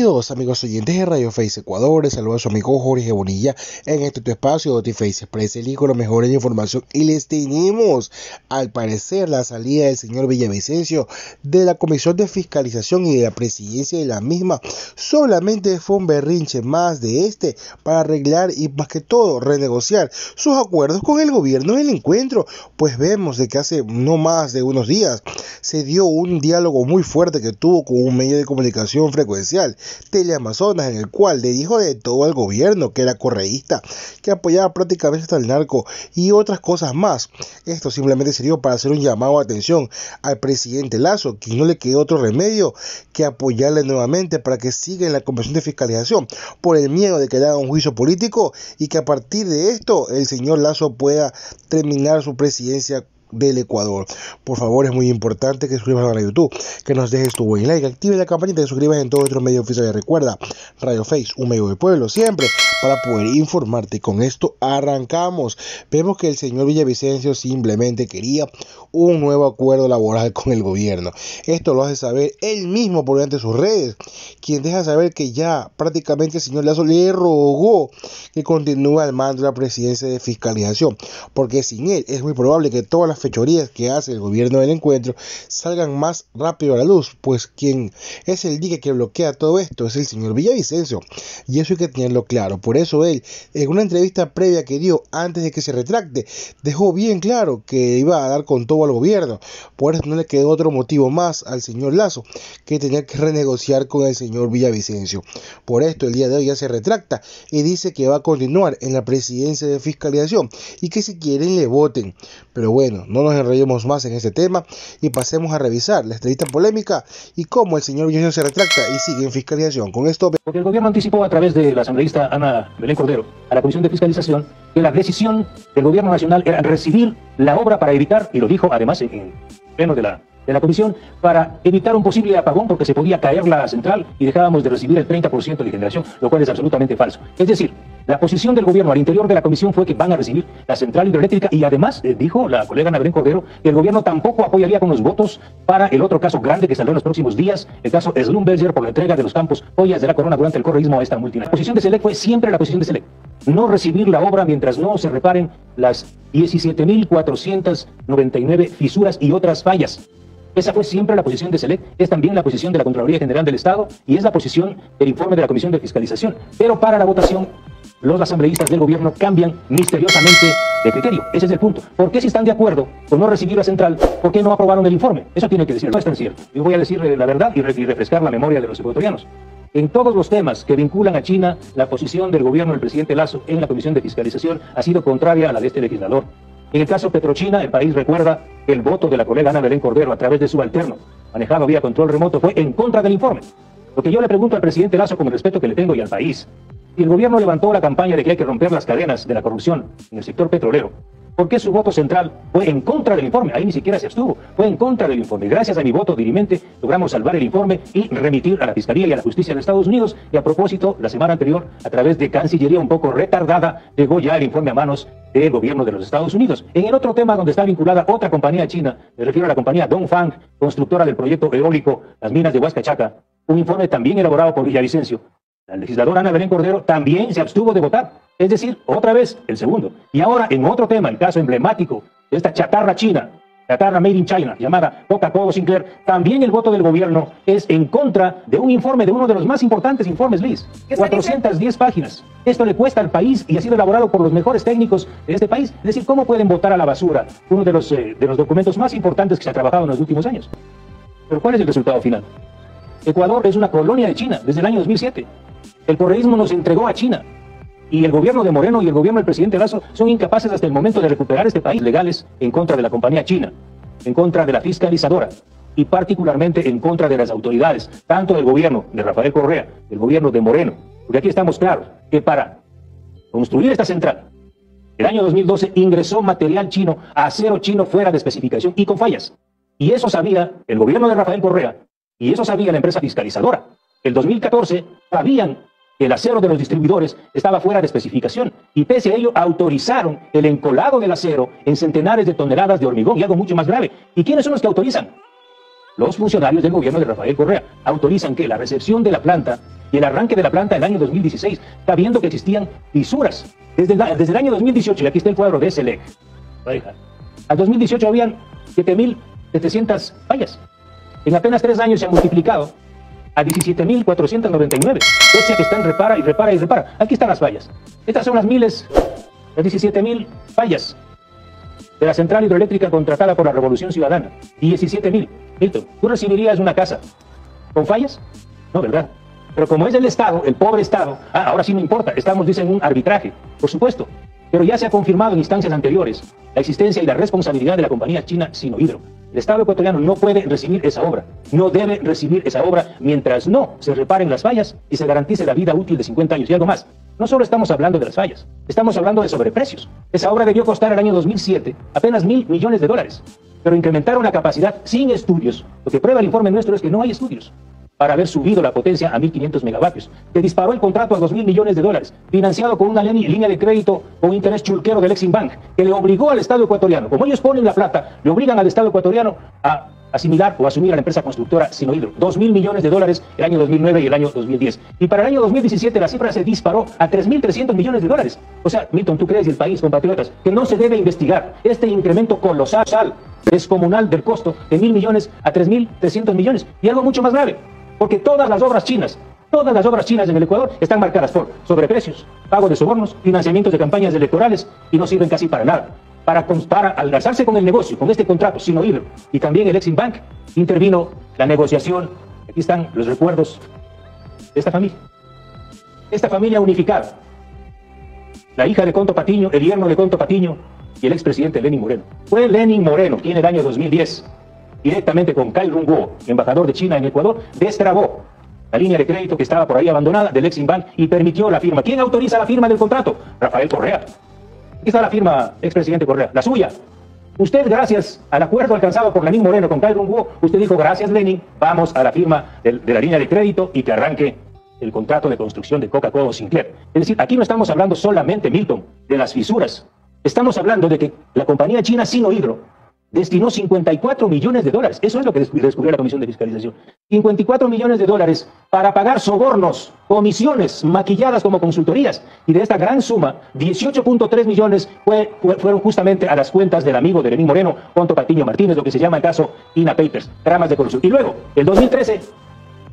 Amigos oyentes de Radio Face Ecuador, saluda a su amigo Jorge Bonilla en este tu espacio de Face Express, el hijo de mejores información. Y les tenemos al parecer la salida del señor Villavicencio de la Comisión de Fiscalización y de la presidencia de la misma, solamente fue un berrinche más de este para arreglar y más que todo renegociar sus acuerdos con el gobierno del encuentro, pues vemos de que hace no más de unos días se dio un diálogo muy fuerte que tuvo con un medio de comunicación frecuencial, Teleamazonas, en el cual le dijo de todo al gobierno que era correísta, que apoyaba prácticamente hasta el narco y otras cosas más. Esto simplemente sirvió para hacer un llamado de atención al presidente Lazo, que no le quedó otro remedio que apoyarle nuevamente para que siga en la Convención de Fiscalización, por el miedo de que le haga un juicio político y que a partir de esto el señor Lazo pueda terminar su presidencia del Ecuador. Por favor, es muy importante que suscribas a YouTube, que nos dejes tu buen like, active la campanita y te suscribas en todos nuestros medios oficiales. Recuerda, Radio Face, un medio del pueblo, siempre para poder informarte. Con esto arrancamos. Vemos que el señor Villavicencio simplemente quería un nuevo acuerdo laboral con el gobierno. Esto lo hace saber él mismo por de sus redes, quien deja saber que ya prácticamente el señor Lazo le rogó que continúe al mando de la presidencia de fiscalización, porque sin él es muy probable que todas las fechorías que hace el gobierno del encuentro salgan más rápido a la luz, pues quien es el dique que bloquea todo esto es el señor Villavicencio, y eso hay que tenerlo claro. Por eso él, en una entrevista previa que dio antes de que se retracte, dejó bien claro que iba a dar con todo al gobierno. Por eso no le quedó otro motivo más al señor Lazo que tenía que renegociar con el señor Villavicencio. Por esto el día de hoy ya se retracta y dice que va a continuar en la presidencia de fiscalización y que si quieren le voten. Pero bueno, no nos enrollemos más en este tema y pasemos a revisar la entrevista polémica y cómo el señor Villavicencio se retracta y sigue en fiscalización. Con esto... Porque el gobierno anticipó a través de la asambleísta Ana Belén Cordero a la Comisión de Fiscalización que la decisión del gobierno nacional era recibir la obra para evitar, y lo dijo además en pleno de la de la comisión para evitar un posible apagón porque se podía caer la central y dejábamos de recibir el 30% de generación, lo cual es absolutamente falso. Es decir, la posición del gobierno al interior de la comisión fue que van a recibir la central hidroeléctrica y además eh, dijo la colega Ana Cordero que el gobierno tampoco apoyaría con los votos para el otro caso grande que saldrá en los próximos días, el caso Slumberger por la entrega de los campos ollas de la corona durante el correísmo a esta multinacional. La posición de SELEC fue siempre la posición de SELEC. No recibir la obra mientras no se reparen las 17.499 fisuras y otras fallas esa fue siempre la posición de SELEC, es también la posición de la Contraloría General del Estado y es la posición del informe de la Comisión de Fiscalización. Pero para la votación, los asambleístas del gobierno cambian misteriosamente de criterio. Ese es el punto. ¿Por qué si están de acuerdo con no recibir la central, por qué no aprobaron el informe? Eso tiene que decir, no es tan cierto. Yo voy a decir la verdad y, refrescar la memoria de los ecuatorianos. En todos los temas que vinculan a China, la posición del gobierno del presidente Lazo en la Comisión de Fiscalización ha sido contraria a la de este legislador. En el caso Petrochina, el país recuerda que el voto de la colega Ana Belén Cordero a través de su alterno, manejado vía control remoto, fue en contra del informe. Lo que yo le pregunto al presidente Lazo con el respeto que le tengo y al país, el gobierno levantó la campaña de que hay que romper las cadenas de la corrupción en el sector petrolero, ¿Por qué su voto central fue en contra del informe? Ahí ni siquiera se abstuvo. Fue en contra del informe. Gracias a mi voto dirimente logramos salvar el informe y remitir a la Fiscalía y a la Justicia de Estados Unidos. Y a propósito, la semana anterior, a través de Cancillería un poco retardada, llegó ya el informe a manos del gobierno de los Estados Unidos. En el otro tema donde está vinculada otra compañía china, me refiero a la compañía Dongfang, constructora del proyecto eólico Las Minas de Huascachaca, un informe también elaborado por Villavicencio. La legisladora Ana Belén Cordero también se abstuvo de votar. Es decir, otra vez el segundo. Y ahora en otro tema, el caso emblemático de esta chatarra china, chatarra made in China, llamada Coca-Cola Sinclair, también el voto del gobierno es en contra de un informe, de uno de los más importantes informes, Liz. 410 páginas. Esto le cuesta al país y ha sido elaborado por los mejores técnicos de este país. Es decir, ¿cómo pueden votar a la basura uno de los, eh, de los documentos más importantes que se ha trabajado en los últimos años? Pero ¿cuál es el resultado final? Ecuador es una colonia de China desde el año 2007. El correísmo nos entregó a China y el gobierno de Moreno y el gobierno del presidente Lazo son incapaces hasta el momento de recuperar este país legales en contra de la compañía china, en contra de la fiscalizadora y particularmente en contra de las autoridades, tanto del gobierno de Rafael Correa, del gobierno de Moreno. Porque aquí estamos claros que para construir esta central, el año 2012 ingresó material chino, acero chino fuera de especificación y con fallas. Y eso sabía el gobierno de Rafael Correa y eso sabía la empresa fiscalizadora. El 2014 sabían el acero de los distribuidores estaba fuera de especificación y pese a ello autorizaron el encolado del acero en centenares de toneladas de hormigón y algo mucho más grave. ¿Y quiénes son los que autorizan? Los funcionarios del gobierno de Rafael Correa autorizan que la recepción de la planta y el arranque de la planta en el año 2016, sabiendo que existían fisuras. Desde el, desde el año 2018, y aquí está el cuadro de SELEC, al 2018 habían 7.700 fallas. En apenas tres años se han multiplicado a 17.499, pese a que están repara y repara y repara. Aquí están las fallas. Estas son las miles, las 17.000 fallas de la central hidroeléctrica contratada por la Revolución Ciudadana. 17.000. Milton, ¿tú recibirías una casa con fallas? No, ¿verdad? Pero como es el Estado, el pobre Estado, ah, ahora sí no importa, estamos, dicen, en un arbitraje, por supuesto. Pero ya se ha confirmado en instancias anteriores la existencia y la responsabilidad de la compañía china Sinohidro. El Estado ecuatoriano no puede recibir esa obra, no debe recibir esa obra mientras no se reparen las fallas y se garantice la vida útil de 50 años y algo más. No solo estamos hablando de las fallas, estamos hablando de sobreprecios. Esa obra debió costar el año 2007 apenas mil millones de dólares, pero incrementaron la capacidad sin estudios. Lo que prueba el informe nuestro es que no hay estudios para haber subido la potencia a 1.500 megavatios, que disparó el contrato a 2.000 millones de dólares, financiado con una línea de crédito con interés chulquero del Exim Bank, que le obligó al Estado ecuatoriano, como ellos ponen la plata, le obligan al Estado ecuatoriano a asimilar o asumir a la empresa constructora Sinohidro. 2.000 millones de dólares el año 2009 y el año 2010. Y para el año 2017 la cifra se disparó a 3.300 millones de dólares. O sea, Milton, ¿tú crees y el país, compatriotas, que no se debe investigar este incremento colosal, descomunal del costo de mil millones a 3.300 millones? Y algo mucho más grave, porque todas las obras chinas, todas las obras chinas en el Ecuador están marcadas por sobreprecios, pago de sobornos, financiamientos de campañas electorales y no sirven casi para nada. Para, para alzarse con el negocio, con este contrato sin oírlo, y también el Exim Bank, intervino la negociación. Aquí están los recuerdos de esta familia. Esta familia unificada. La hija de Conto Patiño, el yerno de Conto Patiño y el expresidente Lenin Moreno. Fue Lenin Moreno quien en el año 2010 directamente con Kai Rung-wo, embajador de China en Ecuador, destrabó la línea de crédito que estaba por ahí abandonada del Exim Bank y permitió la firma. ¿Quién autoriza la firma del contrato? Rafael Correa. Aquí está la firma, expresidente Correa, la suya. Usted, gracias al acuerdo alcanzado por Lenín Moreno con Kai Rung-wo, usted dijo, gracias Lenin, vamos a la firma de, de la línea de crédito y que arranque el contrato de construcción de Coca-Cola Sinclair. Es decir, aquí no estamos hablando solamente, Milton, de las fisuras. Estamos hablando de que la compañía china Sino Hidro destinó 54 millones de dólares. Eso es lo que descubrió la Comisión de Fiscalización. 54 millones de dólares para pagar sobornos, comisiones maquilladas como consultorías. Y de esta gran suma, 18.3 millones fueron justamente a las cuentas del amigo de Lenín Moreno, Ponto Patiño Martínez, lo que se llama el caso INA Papers, dramas de corrupción. Y luego, el 2013,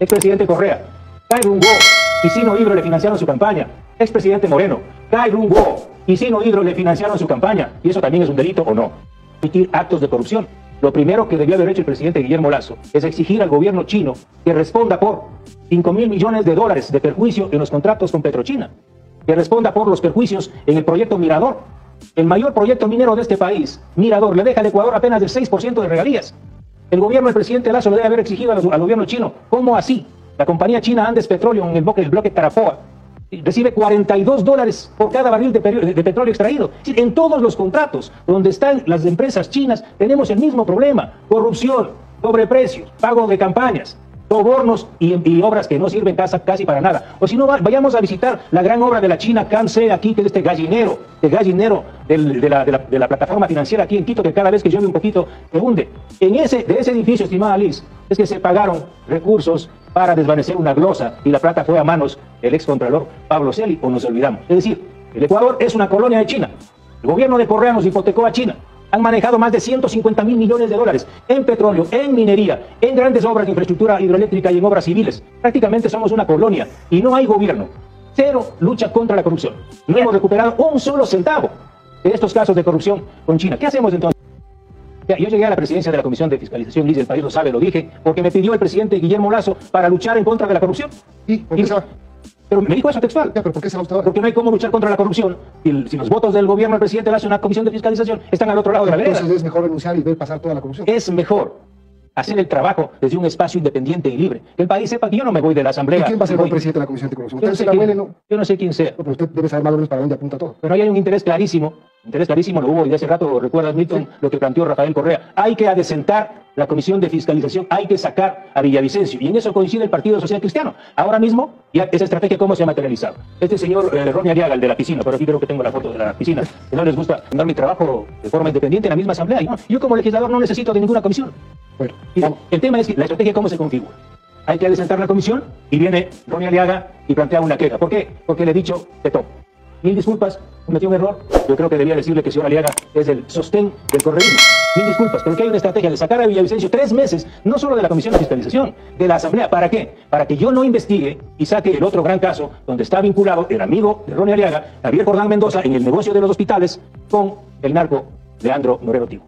expresidente Correa, Kai Rungo y Sino Hidro le financiaron su campaña. Expresidente Moreno, Kai Rungo y Sino Hidro le financiaron su campaña. ¿Y eso también es un delito o no? Actos de corrupción. Lo primero que debió haber hecho el presidente Guillermo Lazo es exigir al gobierno chino que responda por 5 mil millones de dólares de perjuicio en los contratos con Petrochina, que responda por los perjuicios en el proyecto Mirador, el mayor proyecto minero de este país. Mirador le deja al Ecuador apenas del 6% de regalías. El gobierno del presidente Lazo le debe haber exigido al, gobierno chino, ¿cómo así? La compañía china Andes Petróleo en el bloque, el bloque Tarapoa recibe 42 dólares por cada barril de, petróleo extraído. En todos los contratos donde están las empresas chinas tenemos el mismo problema, corrupción, sobreprecios, pago de campañas, sobornos y, obras que no sirven casi para nada. O si no, vayamos a visitar la gran obra de la China Canse aquí, que es este gallinero, el gallinero de, la, de, la, plataforma financiera aquí en Quito, que cada vez que llueve un poquito se hunde. En ese, de ese edificio, estimada Liz, es que se pagaron recursos para desvanecer una glosa y la plata fue a manos del excontralor Pablo Celi, o nos olvidamos. Es decir, el Ecuador es una colonia de China. El gobierno de Correa nos hipotecó a China han manejado más de 150 mil millones de dólares en petróleo, en minería, en grandes obras de infraestructura hidroeléctrica y en obras civiles. Prácticamente somos una colonia y no hay gobierno. Cero lucha contra la corrupción. No hemos recuperado un solo centavo de estos casos de corrupción con China. ¿Qué hacemos entonces? Yo llegué a la presidencia de la Comisión de Fiscalización, Liz, el país lo sabe, lo dije, porque me pidió el presidente Guillermo Lazo para luchar en contra de la corrupción. ¿Y por qué pero me dijo eso textual. ¿pero por qué se Porque no hay cómo luchar contra la corrupción. Y si los votos del gobierno del presidente le hacen una comisión de fiscalización, están al otro lado de la vereda. Entonces es mejor renunciar y ver pasar toda la corrupción. Es mejor hacer el trabajo desde un espacio independiente y libre. Que el país sepa que yo no me voy de la asamblea. ¿Y quién va a ser el presidente de la comisión de corrupción? Yo no, sé quién, no? yo no sé quién sea. pero usted debe saber más o menos para dónde apunta todo. Pero ahí hay un interés clarísimo. Interés clarísimo lo hubo y de hace rato, recuerdas, Milton, lo que planteó Rafael Correa. Hay que adecentar la comisión de fiscalización, hay que sacar a Villavicencio. Y en eso coincide el Partido Social Cristiano. Ahora mismo, ya esa estrategia, ¿cómo se ha materializado? Este señor eh, Ronnie Ariaga, el de la piscina, pero aquí creo que tengo la foto de la piscina, que no les gusta dar mi trabajo de forma independiente en la misma asamblea. yo como legislador no necesito de ninguna comisión. Bueno, el tema es que la estrategia, ¿cómo se configura? hay que adecentar la comisión y viene Ronnie Aliaga y plantea una queja. ¿Por qué? Porque le he dicho de todo. Mil disculpas, cometió un error. Yo creo que debía decirle que el señor Aliaga es el sostén del correísmo. Mil disculpas, pero que hay una estrategia de sacar a Villavicencio tres meses, no solo de la Comisión de Fiscalización, de la Asamblea. ¿Para qué? Para que yo no investigue y saque el otro gran caso donde está vinculado el amigo de Ronnie Aliaga, Javier Jordán Mendoza, en el negocio de los hospitales con el narco Leandro Moreno Tigo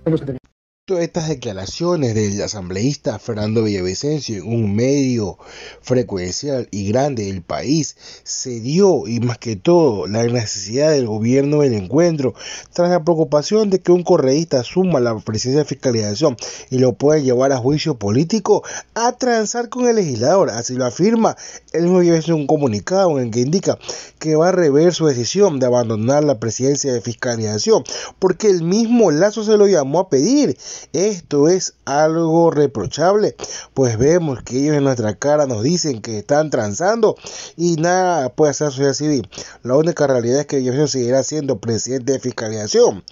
estas declaraciones del asambleísta Fernando Villavicencio en un medio frecuencial y grande del país se dio y más que todo la necesidad del gobierno del encuentro tras la preocupación de que un correísta asuma la presidencia de fiscalización y lo pueda llevar a juicio político a transar con el legislador. Así lo afirma el mismo Villavicencio en un comunicado en el que indica que va a rever su decisión de abandonar la presidencia de fiscalización porque el mismo Lazo se lo llamó a pedir esto es algo reprochable, pues vemos que ellos en nuestra cara nos dicen que están transando y nada puede hacer sociedad civil. La única realidad es que ellos seguirá siendo presidente de fiscalización,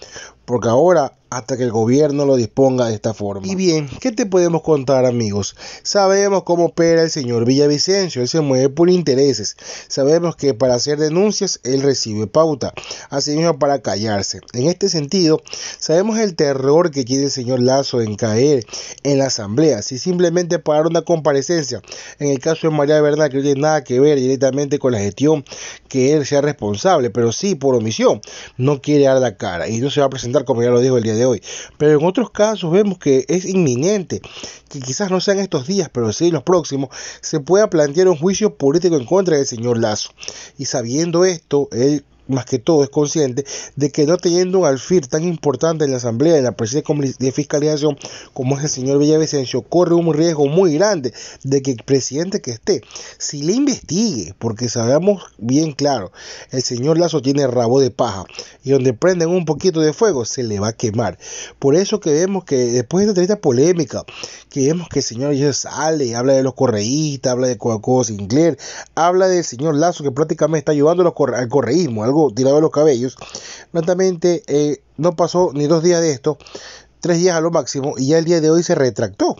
porque ahora hasta que el gobierno lo disponga de esta forma. Y bien, ¿qué te podemos contar amigos? Sabemos cómo opera el señor Villavicencio, él se mueve por intereses. Sabemos que para hacer denuncias él recibe pauta, así mismo para callarse. En este sentido, sabemos el terror que tiene el señor Lazo en caer en la asamblea, si simplemente para una comparecencia. En el caso de María Bernal, que no tiene nada que ver directamente con la gestión que él sea responsable, pero sí por omisión, no quiere dar la cara y no se va a presentar como ya lo dijo el día de hoy. Pero en otros casos vemos que es inminente, que quizás no sean estos días, pero sí los próximos, se pueda plantear un juicio político en contra del señor Lazo. Y sabiendo esto, él más que todo es consciente de que no teniendo un alfil tan importante en la Asamblea en la presidencia de fiscalización como es el señor Villavicencio, corre un riesgo muy grande de que el presidente que esté, si le investigue, porque sabemos bien claro, el señor Lazo tiene rabo de paja y donde prenden un poquito de fuego se le va a quemar. Por eso que vemos que después de esta polémica, que vemos que el señor ya sale, habla de los correístas, habla de Coca-Cola Sinclair, habla del señor Lazo que prácticamente está ayudando al correísmo, algo tirado de los cabellos. Netamente eh, no pasó ni dos días de esto, tres días a lo máximo, y ya el día de hoy se retractó.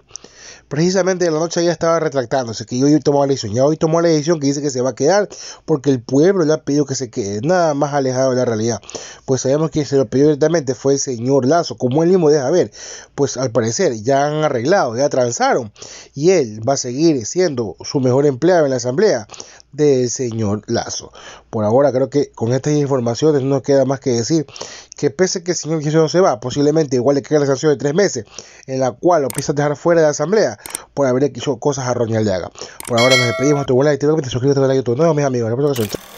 Precisamente en la noche ya estaba retractándose, que hoy tomó la decisión. Ya hoy tomó la decisión que dice que se va a quedar porque el pueblo le ha pedido que se quede, nada más alejado de la realidad. Pues sabemos que se lo pidió directamente fue el señor Lazo, como él mismo deja ver. Pues al parecer ya han arreglado, ya transaron y él va a seguir siendo su mejor empleado en la asamblea del señor Lazo. Por ahora creo que con estas informaciones no queda más que decir que pese que el señor no se va, posiblemente igual le queda la sanción de tres meses, en la cual lo empieza a dejar fuera de la asamblea por haber hecho cosas a Roñal Llaga. Por ahora nos despedimos, tu buena y te suscríbete al YouTube. mis amigos, la próxima